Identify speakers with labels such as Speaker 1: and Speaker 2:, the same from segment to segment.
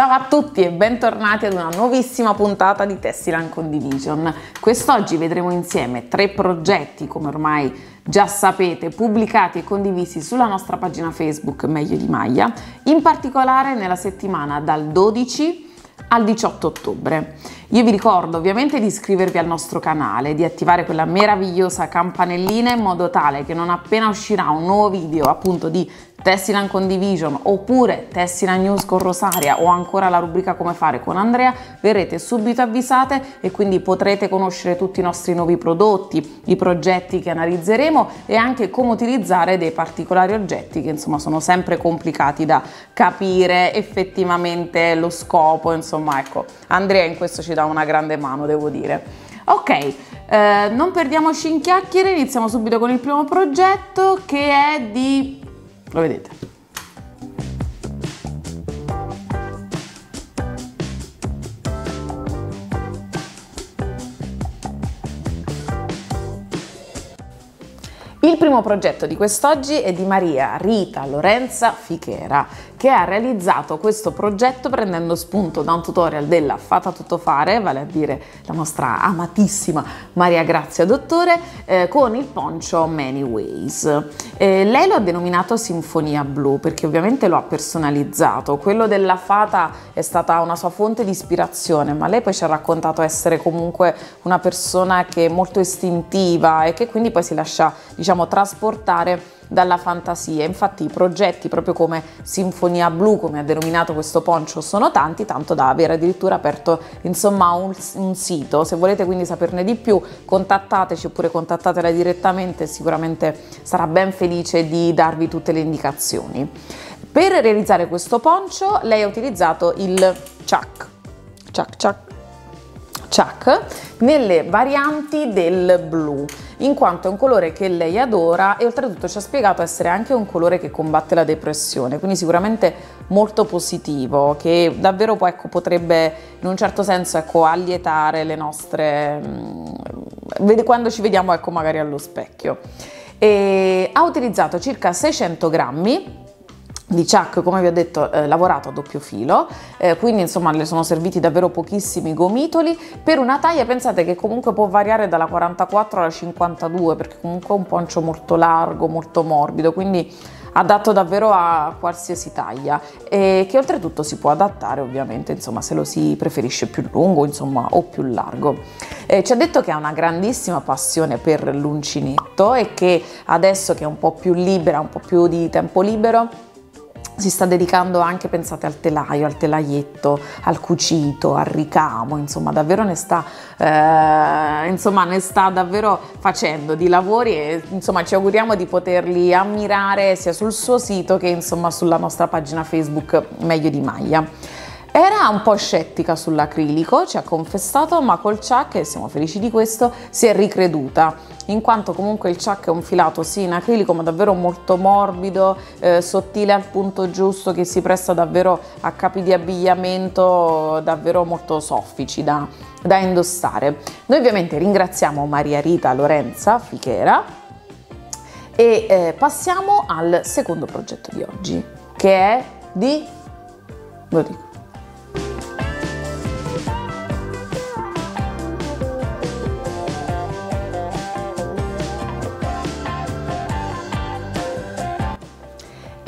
Speaker 1: Ciao a tutti e bentornati ad una nuovissima puntata di Tessilan Condivision. Quest'oggi vedremo insieme tre progetti, come ormai già sapete, pubblicati e condivisi sulla nostra pagina Facebook Meglio di Maglia, in particolare nella settimana dal 12 al 18 ottobre. Io vi ricordo ovviamente di iscrivervi al nostro canale, di attivare quella meravigliosa campanellina in modo tale che non appena uscirà un nuovo video appunto di Tessilan Condivision oppure Tessilan News con Rosaria o ancora la rubrica Come fare con Andrea, verrete subito avvisate e quindi potrete conoscere tutti i nostri nuovi prodotti, i progetti che analizzeremo e anche come utilizzare dei particolari oggetti che insomma sono sempre complicati da capire effettivamente lo scopo, insomma ecco, Andrea in questo ci dà una grande mano devo dire. Ok, eh, non perdiamoci in chiacchiere, iniziamo subito con il primo progetto che è di lo vedete. Il primo progetto di quest'oggi è di Maria Rita Lorenza Fichera, che ha realizzato questo progetto prendendo spunto da un tutorial della Fata Tutto Fare, vale a dire la nostra amatissima Maria Grazia Dottore, eh, con il poncio Many Ways. Eh, lei lo ha denominato Sinfonia Blu perché ovviamente lo ha personalizzato. Quello della Fata è stata una sua fonte di ispirazione, ma lei poi ci ha raccontato essere comunque una persona che è molto istintiva e che quindi poi si lascia, diciamo, trasportare dalla fantasia. Infatti i progetti proprio come Sinfonia Blu, come ha denominato questo poncio, sono tanti, tanto da aver addirittura aperto insomma un, un sito. Se volete quindi saperne di più, contattateci oppure contattatela direttamente, sicuramente sarà ben felice di darvi tutte le indicazioni. Per realizzare questo poncio lei ha utilizzato il chuck, chuck, chuck, chuck nelle varianti del blu in quanto è un colore che lei adora e oltretutto ci ha spiegato essere anche un colore che combatte la depressione, quindi sicuramente molto positivo, che davvero poi, ecco, potrebbe in un certo senso ecco, allietare le nostre... Vede quando ci vediamo ecco, magari allo specchio. E ha utilizzato circa 600 grammi di Chuck, come vi ho detto, eh, lavorato a doppio filo, eh, quindi insomma le sono serviti davvero pochissimi gomitoli per una taglia, pensate che comunque può variare dalla 44 alla 52 perché comunque è un poncio molto largo, molto morbido, quindi adatto davvero a qualsiasi taglia e che oltretutto si può adattare ovviamente insomma se lo si preferisce più lungo insomma o più largo. Eh, ci ha detto che ha una grandissima passione per l'uncinetto e che adesso che è un po' più libera, un po' più di tempo libero si sta dedicando anche, pensate, al telaio, al telaietto, al cucito, al ricamo, insomma davvero ne sta, eh, insomma, ne sta davvero facendo di lavori e insomma ci auguriamo di poterli ammirare sia sul suo sito che insomma sulla nostra pagina Facebook Meglio di Maglia. Era un po' scettica sull'acrilico, ci ha confessato, ma col chuck, e siamo felici di questo, si è ricreduta, in quanto comunque il chuck è un filato sì in acrilico, ma davvero molto morbido, eh, sottile al punto giusto, che si presta davvero a capi di abbigliamento davvero molto soffici da, da indossare. Noi ovviamente ringraziamo Maria Rita Lorenza Fichera e eh, passiamo al secondo progetto di oggi, che è di... lo dico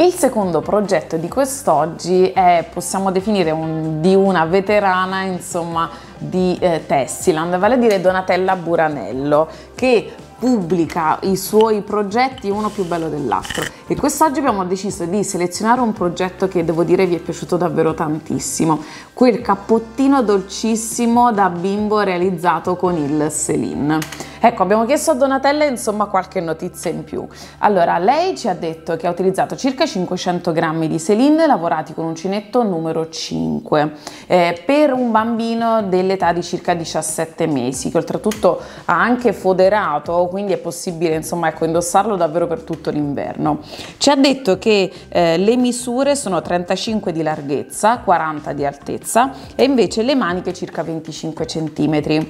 Speaker 1: Il secondo progetto di quest'oggi è, possiamo definire, un, di una veterana, insomma, di eh, Tessiland, vale a dire Donatella Buranello, che pubblica i suoi progetti uno più bello dell'altro e quest'oggi abbiamo deciso di selezionare un progetto che devo dire vi è piaciuto davvero tantissimo. Quel cappottino dolcissimo da bimbo realizzato con il Celine ecco abbiamo chiesto a Donatella insomma qualche notizia in più. Allora lei ci ha detto che ha utilizzato circa 500 grammi di Celine lavorati con uncinetto numero 5 eh, per un bambino dell'età di circa 17 mesi che oltretutto ha anche foderato quindi è possibile insomma ecco, indossarlo davvero per tutto l'inverno. Ci ha detto che eh, le misure sono 35 di larghezza, 40 di altezza e invece le maniche circa 25 cm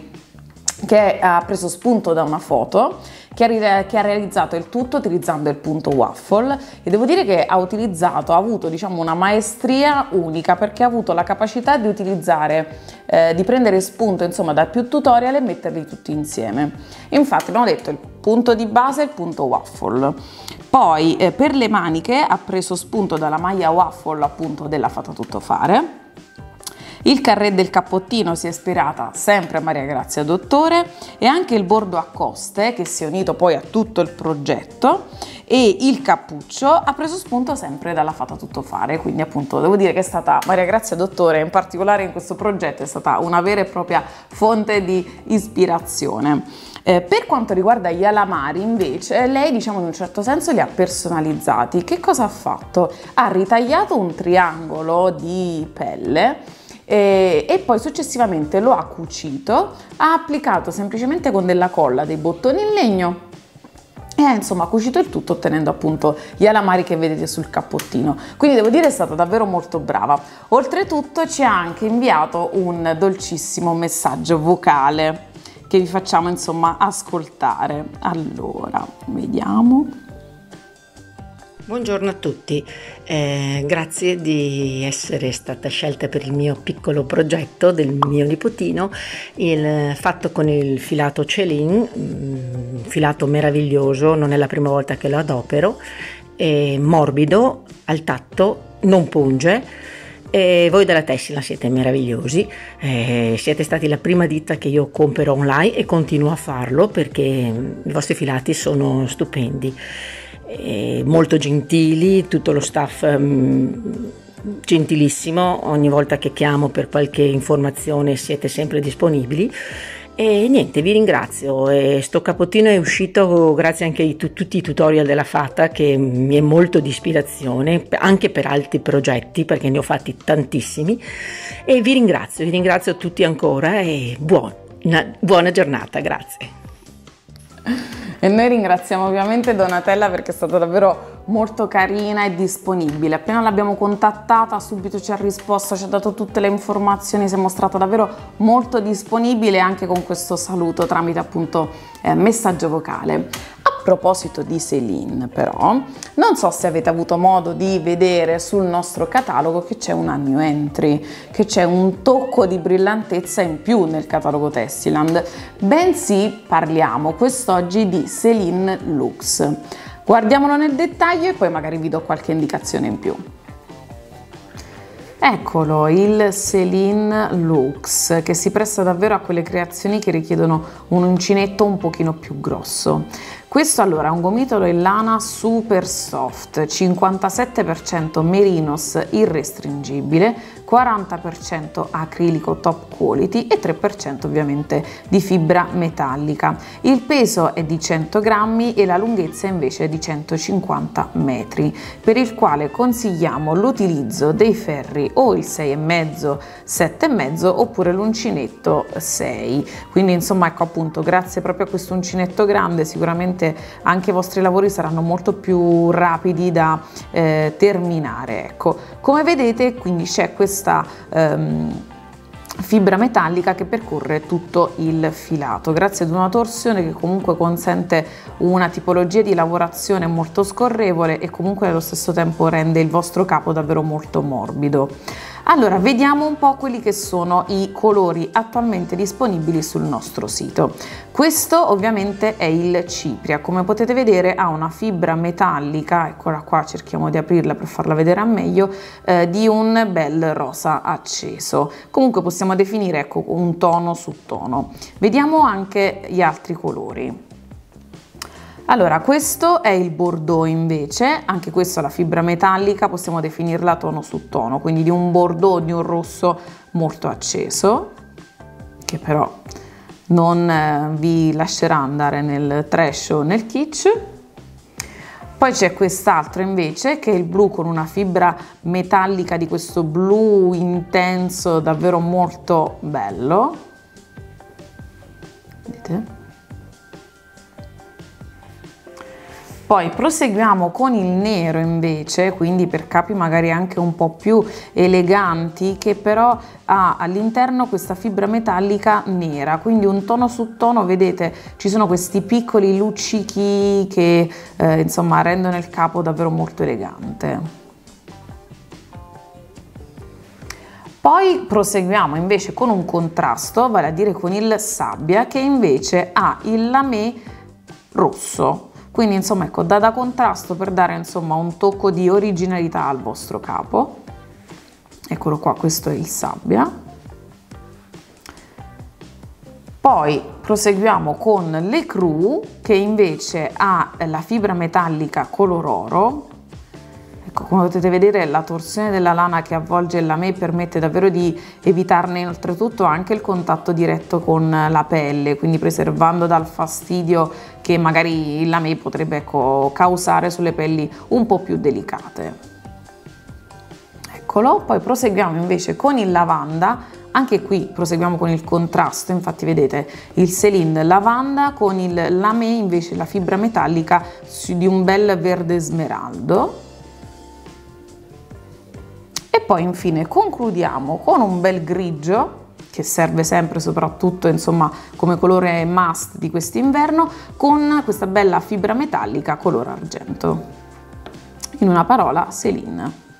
Speaker 1: che ha preso spunto da una foto che ha, che ha, realizzato il tutto utilizzando il punto waffle e devo dire che ha utilizzato, ha avuto diciamo una maestria unica perché ha avuto la capacità di utilizzare, eh, di prendere spunto insomma da più tutorial e metterli tutti insieme. Infatti abbiamo detto il punto di base e il punto waffle. Poi eh, per le maniche ha preso spunto dalla maglia waffle appunto della Fata Tutto Fare il carré del cappottino si è ispirata sempre a Maria Grazia Dottore e anche il bordo a coste che si è unito poi a tutto il progetto e il cappuccio ha preso spunto sempre dalla Fata Tuttofare, quindi appunto devo dire che è stata Maria Grazia Dottore in particolare in questo progetto è stata una vera e propria fonte di ispirazione. Eh, per quanto riguarda gli alamari invece, lei diciamo in un certo senso li ha personalizzati. Che cosa ha fatto? Ha ritagliato un triangolo di pelle e, e, poi successivamente lo ha cucito, ha applicato semplicemente con della colla dei bottoni in legno e ha insomma cucito il tutto ottenendo appunto gli alamari che vedete sul cappottino. Quindi devo dire è stata davvero molto brava. Oltretutto ci ha anche inviato un dolcissimo messaggio vocale che vi facciamo insomma ascoltare. Allora vediamo
Speaker 2: Buongiorno a tutti, eh, grazie di essere stata scelta per il mio piccolo progetto del mio nipotino, il fatto con il filato Celin, un mm, filato meraviglioso, non è la prima volta che lo adopero, è morbido, al tatto, non punge. E voi della Tesla siete meravigliosi, eh, siete stati la prima ditta che io compro online e continuo a farlo perché i vostri filati sono stupendi molto gentili, tutto lo staff um, gentilissimo, ogni volta che chiamo per qualche informazione siete sempre disponibili. E niente, vi ringrazio. E sto capottino è uscito grazie anche a tu, tutti i tutorial della Fatta che mi è molto di ispirazione, anche per altri progetti, perché ne ho fatti tantissimi. E vi ringrazio, vi ringrazio tutti ancora e buona, buona giornata, grazie.
Speaker 1: E noi ringraziamo ovviamente Donatella perché è stata davvero molto carina e disponibile. Appena l'abbiamo contattata subito ci ha risposto, ci ha dato tutte le informazioni, si è mostrata davvero molto disponibile anche con questo saluto tramite appunto eh, messaggio vocale proposito di Celine però, non so se avete avuto modo di vedere sul nostro catalogo che c'è una new entry, che c'è un tocco di brillantezza in più nel catalogo Tessiland, bensì parliamo quest'oggi di Celine Lux. Guardiamolo nel dettaglio e poi magari vi do qualche indicazione in più. Eccolo, il Celine Lux, che si presta davvero a quelle creazioni che richiedono un uncinetto un pochino più grosso. Questo allora è un gomitolo in lana super soft, 57% merinos irrestringibile, 40% acrilico top quality e 3% ovviamente di fibra metallica. Il peso è di 100 grammi e la lunghezza invece è di 150 metri, per il quale consigliamo l'utilizzo dei ferri o il 6,5, 7,5 oppure l'uncinetto 6. Quindi insomma ecco appunto grazie proprio a questo uncinetto grande sicuramente anche i vostri lavori saranno molto più rapidi da eh, terminare. Ecco, come vedete quindi c'è questo questa ehm, fibra metallica che percorre tutto il filato grazie ad una torsione che comunque consente una tipologia di lavorazione molto scorrevole e comunque allo stesso tempo rende il vostro capo davvero molto morbido. Allora, vediamo un po' quelli che sono i colori attualmente disponibili sul nostro sito. Questo ovviamente è il cipria, come potete vedere ha una fibra metallica, eccola qua, cerchiamo di aprirla per farla vedere a meglio, eh, di un bel rosa acceso. Comunque possiamo definire ecco, un tono su tono. Vediamo anche gli altri colori. Allora, questo è il bordeaux invece, anche questa è la fibra metallica, possiamo definirla tono su tono, quindi di un bordeaux, di un rosso molto acceso, che però non eh, vi lascerà andare nel trash o nel kitsch. Poi c'è quest'altro invece che è il blu con una fibra metallica di questo blu intenso, davvero molto bello. Vedete? Poi proseguiamo con il nero invece, quindi per capi magari anche un po' più eleganti, che però ha all'interno questa fibra metallica nera, quindi un tono su tono, vedete, ci sono questi piccoli luccichi che eh, insomma rendono il capo davvero molto elegante. Poi proseguiamo invece con un contrasto, vale a dire con il sabbia, che invece ha il lamé rosso. Quindi insomma ecco, da, da contrasto per dare insomma un tocco di originalità al vostro capo. Eccolo qua, questo è il sabbia. Poi proseguiamo con le cru che invece ha la fibra metallica color oro Ecco, come potete vedere la torsione della lana che avvolge il lamé permette davvero di evitarne oltretutto anche il contatto diretto con la pelle, quindi preservando dal fastidio che magari il lamé potrebbe ecco, causare sulle pelli un po' più delicate. Eccolo, poi proseguiamo invece con il lavanda, anche qui proseguiamo con il contrasto, infatti vedete il Celine lavanda con il lamé invece la fibra metallica di un bel verde smeraldo e poi infine concludiamo con un bel grigio che serve sempre soprattutto insomma come colore must di quest'inverno con questa bella fibra metallica color argento. In una parola Celine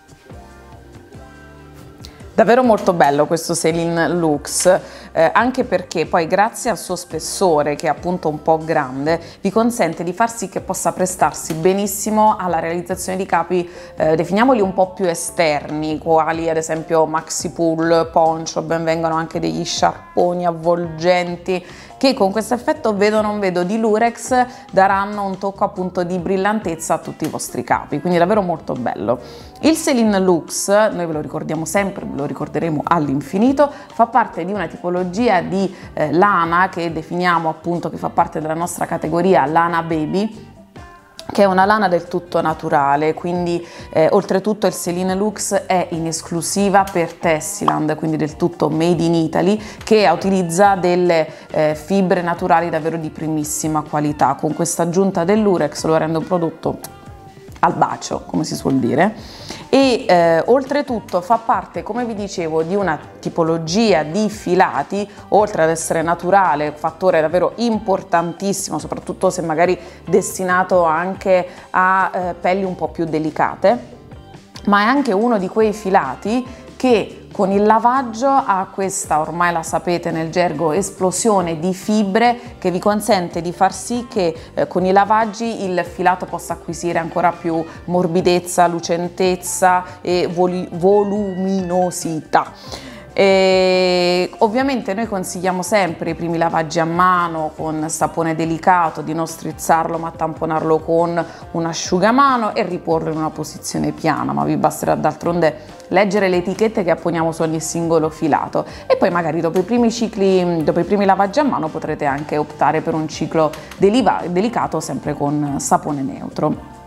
Speaker 1: Davvero molto bello questo Celine Lux, eh, anche perché poi grazie al suo spessore, che è appunto un po' grande, vi consente di far sì che possa prestarsi benissimo alla realizzazione di capi, eh, definiamoli un po' più esterni, quali ad esempio maxi pull, poncho, ben vengano anche degli sciarponi avvolgenti che con questo effetto vedo non vedo di Lurex daranno un tocco appunto di brillantezza a tutti i vostri capi, quindi davvero molto bello. Il Celine Lux, noi ve lo ricordiamo sempre, ve lo ricorderemo all'infinito, fa parte di una tipologia di eh, lana che definiamo appunto che fa parte della nostra categoria lana baby che è una lana del tutto naturale, quindi eh, oltretutto il Celine Lux è in esclusiva per Tessiland, quindi del tutto made in Italy, che utilizza delle eh, fibre naturali davvero di primissima qualità. Con questa aggiunta dell'Urex lo rende un prodotto al bacio, come si suol dire, e eh, oltretutto fa parte, come vi dicevo, di una tipologia di filati, oltre ad essere naturale, fattore davvero importantissimo, soprattutto se magari destinato anche a eh, pelli un po' più delicate, ma è anche uno di quei filati che con il lavaggio ha questa, ormai la sapete nel gergo, esplosione di fibre che vi consente di far sì che eh, con i lavaggi il filato possa acquisire ancora più morbidezza, lucentezza e voluminosità. E ovviamente noi consigliamo sempre i primi lavaggi a mano con sapone delicato, di non strizzarlo ma tamponarlo con un asciugamano e riporlo in una posizione piana, ma vi basterà d'altronde leggere le etichette che apponiamo su ogni singolo filato e poi magari dopo i primi cicli, dopo i primi lavaggi a mano potrete anche optare per un ciclo delicato sempre con sapone neutro.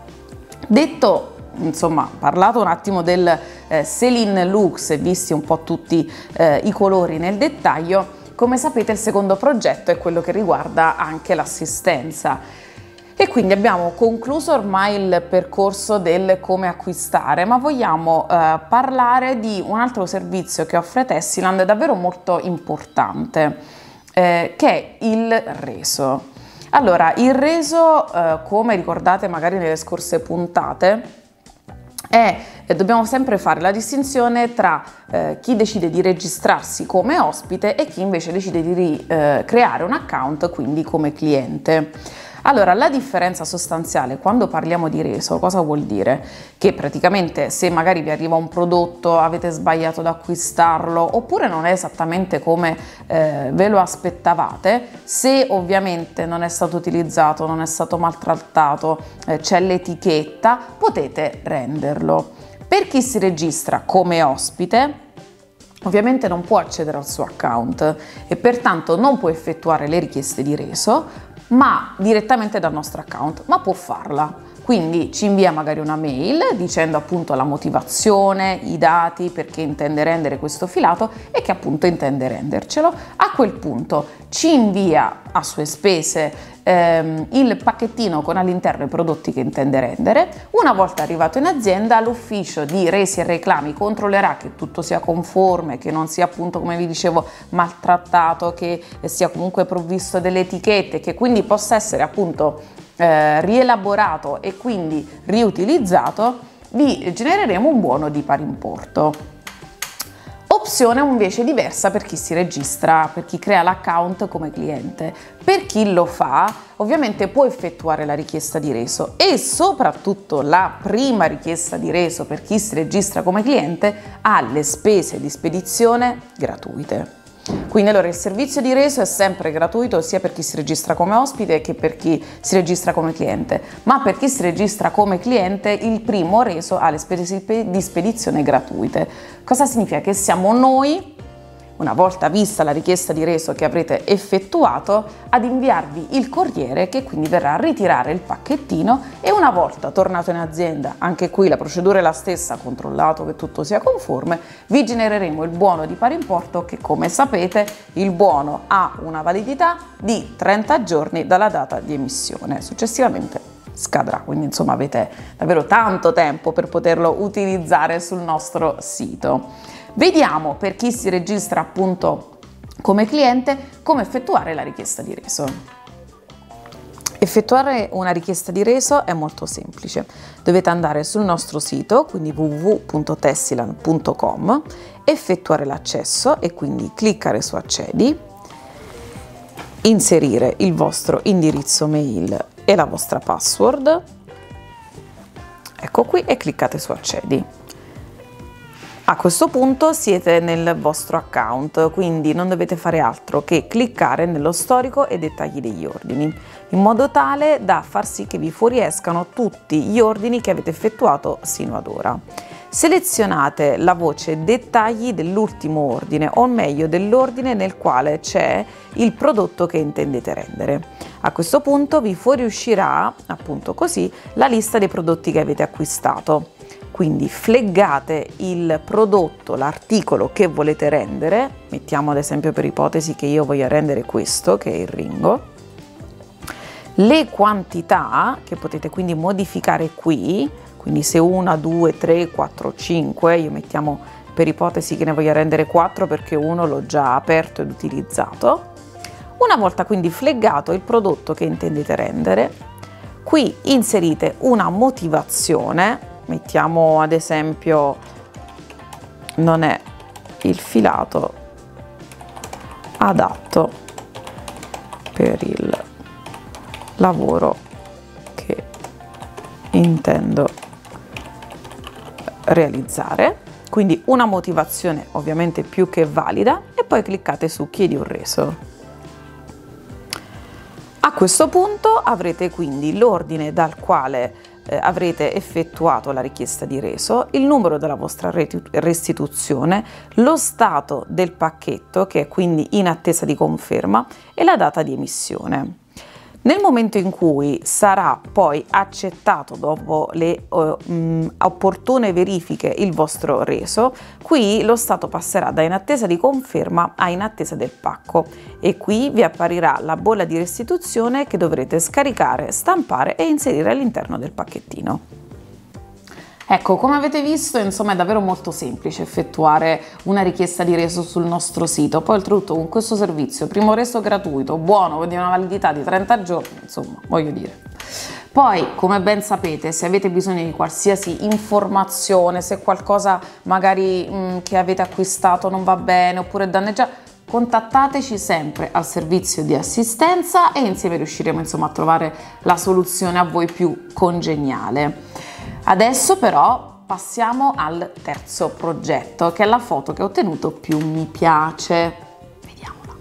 Speaker 1: Detto insomma parlato un attimo del eh, Celine Lux e visti un po' tutti eh, i colori nel dettaglio, come sapete il secondo progetto è quello che riguarda anche l'assistenza. E quindi abbiamo concluso ormai il percorso del come acquistare, ma vogliamo eh, parlare di un altro servizio che offre Tessiland davvero molto importante, eh, che è il reso. Allora, il reso, eh, come ricordate magari nelle scorse puntate, è, eh, dobbiamo sempre fare la distinzione tra eh, chi decide di registrarsi come ospite e chi invece decide di eh, creare un account quindi come cliente. Allora, la differenza sostanziale quando parliamo di reso, cosa vuol dire? Che praticamente se magari vi arriva un prodotto, avete sbagliato ad acquistarlo, oppure non è esattamente come eh, ve lo aspettavate, se ovviamente non è stato utilizzato, non è stato maltrattato, eh, c'è l'etichetta, potete renderlo. Per chi si registra come ospite, ovviamente non può accedere al suo account e pertanto non può effettuare le richieste di reso, ma direttamente dal nostro account, ma può farla. Quindi ci invia magari una mail dicendo appunto la motivazione, i dati perché intende rendere questo filato e che appunto intende rendercelo. A quel punto ci invia a sue spese ehm, il pacchettino con all'interno i prodotti che intende rendere. Una volta arrivato in azienda, l'ufficio di resi e reclami controllerà che tutto sia conforme, che non sia appunto, come vi dicevo, maltrattato, che sia comunque provvisto delle etichette, che quindi possa essere appunto eh, rielaborato e quindi riutilizzato, vi genereremo un buono di pari importo. Opzione invece diversa per chi si registra, per chi crea l'account come cliente. Per chi lo fa, ovviamente può effettuare la richiesta di reso e soprattutto la prima richiesta di reso per chi si registra come cliente ha le spese di spedizione gratuite. Quindi allora il servizio di reso è sempre gratuito sia per chi si registra come ospite che per chi si registra come cliente, ma per chi si registra come cliente il primo reso ha le spese di spedizione gratuite. Cosa significa? Che siamo noi una volta vista la richiesta di reso che avrete effettuato, ad inviarvi il corriere che quindi verrà a ritirare il pacchettino e una volta tornato in azienda, anche qui la procedura è la stessa, controllato che tutto sia conforme, vi genereremo il buono di pari importo che come sapete il buono ha una validità di 30 giorni dalla data di emissione, successivamente scadrà, quindi insomma avete davvero tanto tempo per poterlo utilizzare sul nostro sito. Vediamo per chi si registra appunto come cliente come effettuare la richiesta di reso. Effettuare una richiesta di reso è molto semplice. Dovete andare sul nostro sito, quindi www.tessilan.com, effettuare l'accesso e quindi cliccare su accedi, inserire il vostro indirizzo mail e la vostra password. Ecco qui e cliccate su accedi. A questo punto siete nel vostro account, quindi non dovete fare altro che cliccare nello storico e dettagli degli ordini, in modo tale da far sì che vi fuoriescano tutti gli ordini che avete effettuato sino ad ora. Selezionate la voce dettagli dell'ultimo ordine, o meglio dell'ordine nel quale c'è il prodotto che intendete rendere. A questo punto vi fuoriuscirà, appunto così, la lista dei prodotti che avete acquistato quindi fleggate il prodotto, l'articolo che volete rendere, mettiamo ad esempio per ipotesi che io voglia rendere questo, che è il ringo, le quantità che potete quindi modificare qui, quindi se 1, 2, 3, 4, 5, io mettiamo per ipotesi che ne voglia rendere 4 perché uno l'ho già aperto ed utilizzato. Una volta quindi fleggato il prodotto che intendete rendere, qui inserite una motivazione mettiamo ad esempio non è il filato adatto per il lavoro che intendo realizzare. Quindi una motivazione ovviamente più che valida e poi cliccate su chiedi un reso a questo punto avrete quindi l'ordine dal quale eh, avrete effettuato la richiesta di reso, il numero della vostra restituzione, lo stato del pacchetto che è quindi in attesa di conferma e la data di emissione. Nel momento in cui sarà poi accettato dopo le uh, mh, opportune verifiche il vostro reso, qui lo Stato passerà da in attesa di conferma a in attesa del pacco e qui vi apparirà la bolla di restituzione che dovrete scaricare, stampare e inserire all'interno del pacchettino. Ecco, come avete visto, insomma, è davvero molto semplice effettuare una richiesta di reso sul nostro sito. Poi, oltretutto, con questo servizio, primo reso gratuito, buono, di una validità di 30 giorni, insomma, voglio dire. Poi, come ben sapete, se avete bisogno di qualsiasi informazione, se qualcosa magari mh, che avete acquistato non va bene oppure è danneggiato, contattateci sempre al servizio di assistenza e insieme riusciremo insomma a trovare la soluzione a voi più congeniale. Adesso però passiamo al terzo progetto, che è la foto che ho ottenuto più mi piace. Vediamola.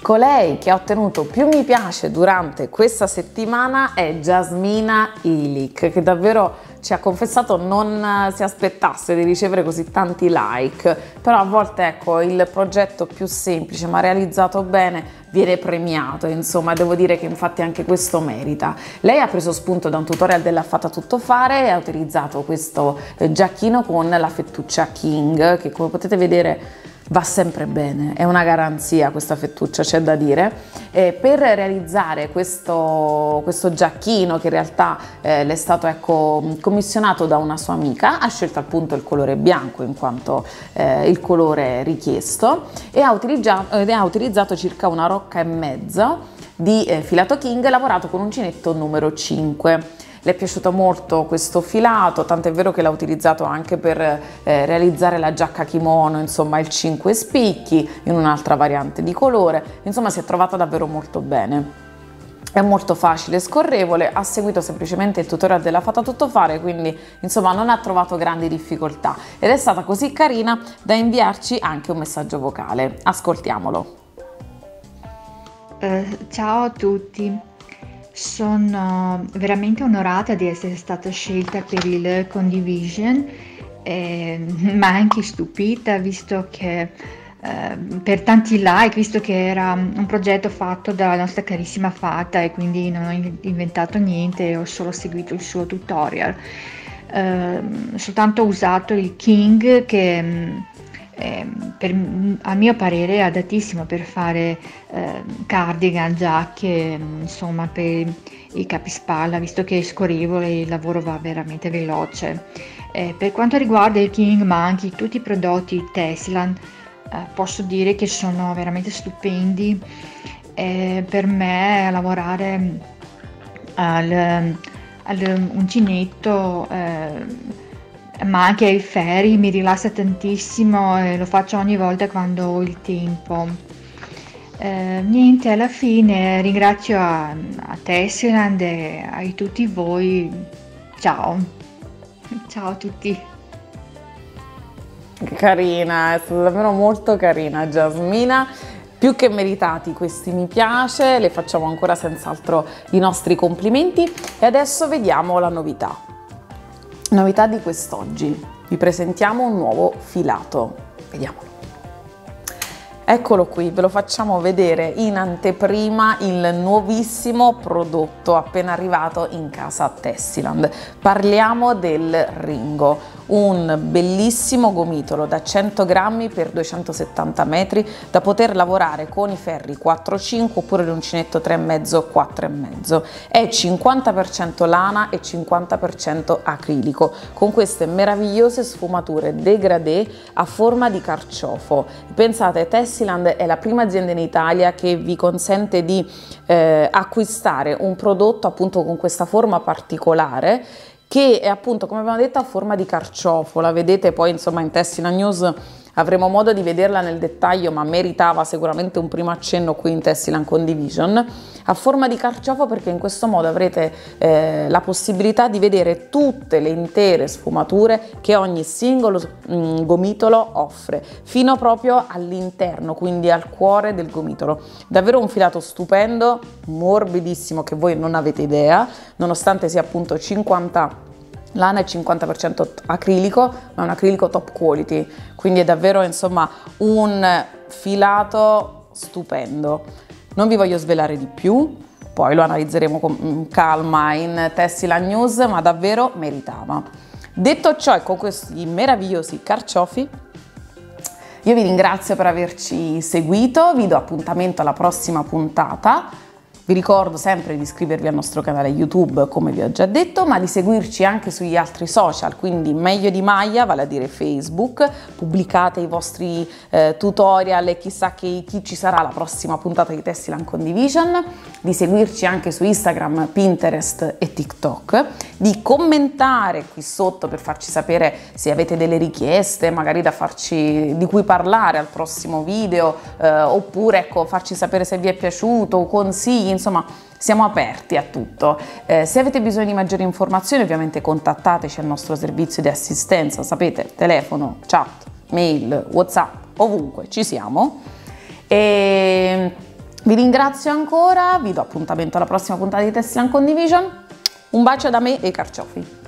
Speaker 1: Colei che ha ottenuto più mi piace durante questa settimana è Jasmina Ilic, che davvero ci ha confessato non si aspettasse di ricevere così tanti like, però a volte ecco il progetto più semplice ma realizzato bene viene premiato, insomma devo dire che infatti anche questo merita. Lei ha preso spunto da un tutorial della Fatta Tutto Fare e ha utilizzato questo eh, giacchino con la fettuccia King che come potete vedere va sempre bene, è una garanzia questa fettuccia, c'è da dire. E per realizzare questo, questo, giacchino che in realtà eh, le stato ecco, commissionato da una sua amica, ha scelto appunto il colore bianco in quanto eh, il colore richiesto e ha eh, ha utilizzato circa una rocca e mezza di eh, filato king lavorato con uncinetto numero 5. Le è piaciuto molto questo filato, tant'è vero che l'ha utilizzato anche per eh, realizzare la giacca kimono, insomma il 5 spicchi in un'altra variante di colore, insomma si è trovata davvero molto bene. È molto facile e scorrevole, ha seguito semplicemente il tutorial della Fata Tutto Fare, quindi insomma non ha trovato grandi difficoltà ed è stata così carina da inviarci anche un messaggio vocale. Ascoltiamolo.
Speaker 3: Uh, ciao a tutti, sono veramente onorata di essere stata scelta per il Condivision, eh, ma anche stupita visto che eh, per tanti like, visto che era un progetto fatto dalla nostra carissima Fata e quindi non ho inventato niente, ho solo seguito il suo tutorial. Eh, soltanto usato il King che eh, per, a mio parere adattissimo per fare eh, cardigan, giacche, insomma per i capispalla, visto che è scorrevole e il lavoro va veramente veloce. Eh, per quanto riguarda il King, anche tutti i prodotti Tesla, eh, posso dire che sono veramente stupendi. per me lavorare al, al uncinetto eh, ma anche ai ferri mi rilassa tantissimo e lo faccio ogni volta quando ho il tempo. Eh, niente, alla fine ringrazio a, a Tessiland e a tutti voi. Ciao. Ciao a tutti.
Speaker 1: Carina, è stata davvero molto carina Jasmina più che meritati questi mi piace, le facciamo ancora senz'altro i nostri complimenti e adesso vediamo la novità. Novità di quest'oggi, vi presentiamo un nuovo filato. Vediamolo. Eccolo qui, ve lo facciamo vedere in anteprima il nuovissimo prodotto appena arrivato in casa Tessiland. Parliamo del Ringo, un bellissimo gomitolo da 100 grammi per 270 metri da poter lavorare con i ferri 4-5 oppure l'uncinetto 3,5 4,5. È 50% lana e 50% acrilico con queste meravigliose sfumature degradé a forma di carciofo. Pensate, Tessiland è la prima azienda in Italia che vi consente di eh, acquistare un prodotto appunto con questa forma particolare che è appunto come abbiamo detto a forma di carciofo, la vedete poi insomma in Tessina News avremo modo di vederla nel dettaglio ma meritava sicuramente un primo accenno qui in Tessiland Condivision a forma di carciofo perché in questo modo avrete eh, la possibilità di vedere tutte le intere sfumature che ogni singolo mm, gomitolo offre fino proprio all'interno quindi al cuore del gomitolo. Davvero un filato stupendo morbidissimo che voi non avete idea nonostante sia appunto 50 Lana è 50% acrilico, ma è un acrilico top quality, quindi è davvero insomma un filato stupendo. Non vi voglio svelare di più, poi lo analizzeremo con calma in Tessila News, ma davvero meritava. Detto ciò e con questi meravigliosi carciofi, io vi ringrazio per averci seguito, vi do appuntamento alla prossima puntata vi ricordo sempre di iscrivervi al nostro canale YouTube, come vi ho già detto, ma di seguirci anche sugli altri social, quindi meglio di Maya, vale a dire Facebook, pubblicate i vostri eh, tutorial e chissà che, chi ci sarà la prossima puntata di Tessiland Condivision, di seguirci anche su Instagram, Pinterest e TikTok, di commentare qui sotto per farci sapere se avete delle richieste, magari da farci, di cui parlare al prossimo video, eh, oppure ecco, farci sapere se vi è piaciuto, consigli, insomma siamo aperti a tutto. Eh, se avete bisogno di maggiori informazioni ovviamente contattateci al nostro servizio di assistenza, sapete, telefono, chat, mail, whatsapp, ovunque ci siamo. E vi ringrazio ancora, vi do appuntamento alla prossima puntata di Tesla Condivision. Un bacio da me e i carciofi.